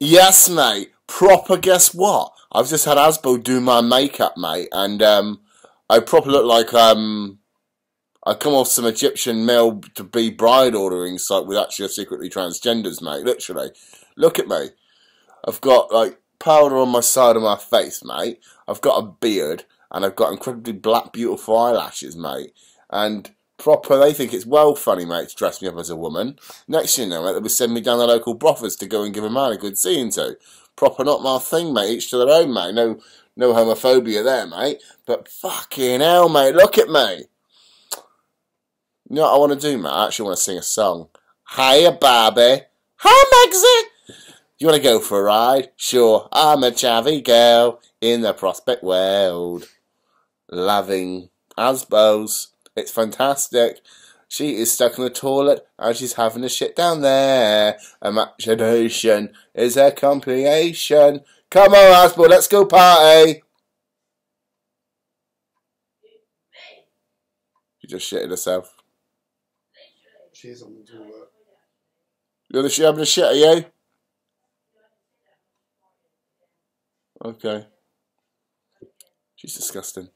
Yes, mate. Proper. Guess what? I've just had Asbo do my makeup, mate, and um, I proper look like um, I come off some Egyptian male to be bride ordering site with actually secretly transgenders, mate. Literally, look at me. I've got like powder on my side of my face, mate. I've got a beard and I've got incredibly black, beautiful eyelashes, mate. And proper, they think it's well funny, mate, to dress me up as a woman. Next thing you know, mate, they will send me down the local brothels to go and give a man a good seeing to. Proper not my thing, mate. Each to their own, mate. No, no homophobia there, mate. But fucking hell, mate, look at me. You know what I want to do, mate? I actually want to sing a song. Hiya, Barbie. Hi, Megsy. You want to go for a ride? Sure, I'm a chavvy girl in the prospect world. Loving Asbos. It's fantastic. She is stuck in the toilet and she's having a shit down there. Imagination is a compilation. Come on, Asbo, let's go party. She just shitted herself. She's on the toilet. You're the, having a shit, are you? Okay. She's disgusting.